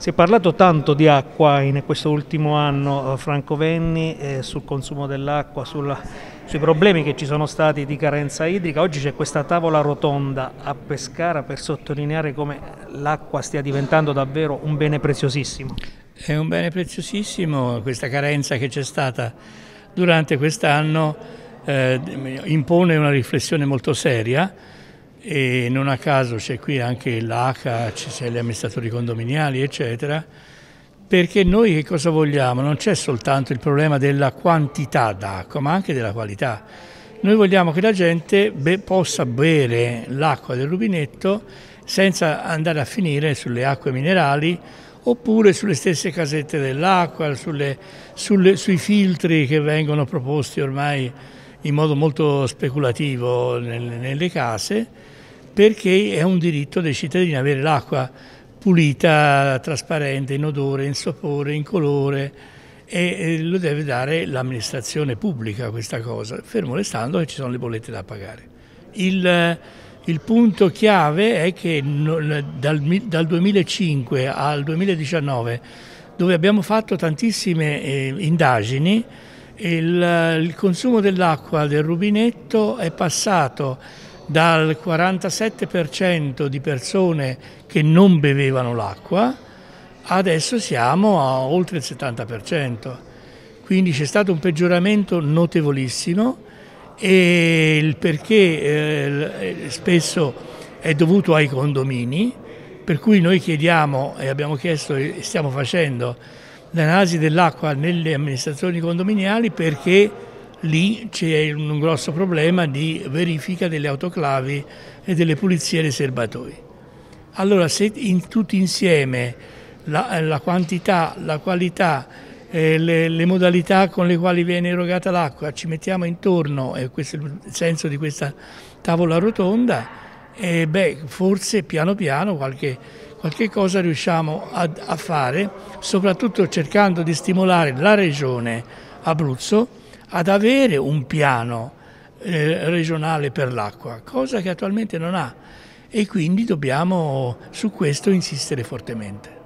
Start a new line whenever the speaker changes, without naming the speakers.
Si è parlato tanto di acqua in questo ultimo anno, eh, Franco Venni, eh, sul consumo dell'acqua, sui problemi che ci sono stati di carenza idrica. Oggi c'è questa tavola rotonda a Pescara per sottolineare come l'acqua stia diventando davvero un bene preziosissimo.
È un bene preziosissimo, questa carenza che c'è stata durante quest'anno eh, impone una riflessione molto seria e non a caso c'è qui anche l'ACA, ci sono gli amministratori condominiali, eccetera, perché noi che cosa vogliamo? Non c'è soltanto il problema della quantità d'acqua, ma anche della qualità. Noi vogliamo che la gente be possa bere l'acqua del rubinetto senza andare a finire sulle acque minerali oppure sulle stesse casette dell'acqua, sui filtri che vengono proposti ormai in modo molto speculativo nelle, case perché è un diritto dei cittadini avere l'acqua pulita, trasparente, in odore, in sapore, in colore e lo deve dare l'amministrazione pubblica questa cosa, fermo restando che ci sono le bollette da pagare. Il, il punto chiave è che dal, dal 2005 al 2019, dove abbiamo fatto tantissime eh, indagini, il, il consumo dell'acqua del rubinetto è passato dal 47% di persone che non bevevano l'acqua, adesso siamo a oltre il 70%. Quindi c'è stato un peggioramento notevolissimo e il perché eh, spesso è dovuto ai condomini, per cui noi chiediamo e abbiamo chiesto e stiamo facendo l'analisi dell'acqua nelle amministrazioni condominiali perché lì c'è un grosso problema di verifica delle autoclavi e delle pulizie dei serbatoi. Allora se in, tutti insieme la, la, quantità, la qualità, eh, le, le, modalità con le quali viene erogata l'acqua ci mettiamo intorno, e questo è il senso di questa tavola rotonda, e beh, forse piano piano qualche, qualche cosa riusciamo a, a, fare, soprattutto cercando di stimolare la regione Abruzzo ad avere un piano eh, regionale per l'acqua, cosa che attualmente non ha e quindi dobbiamo su questo insistere fortemente.